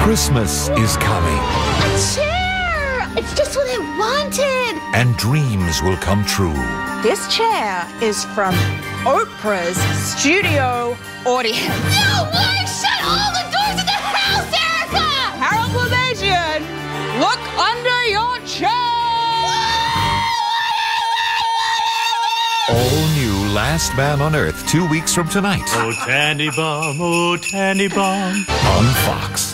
Christmas is coming, A chair! It's just what I wanted. and dreams will come true. This chair is from Oprah's studio audience. No, way! shut all the doors in the house, Erica! Harold Plumasian, look under your chair. All new Last Man on Earth two weeks from tonight Oh, Tandy Bomb, oh, Tandy Bomb. on Fox.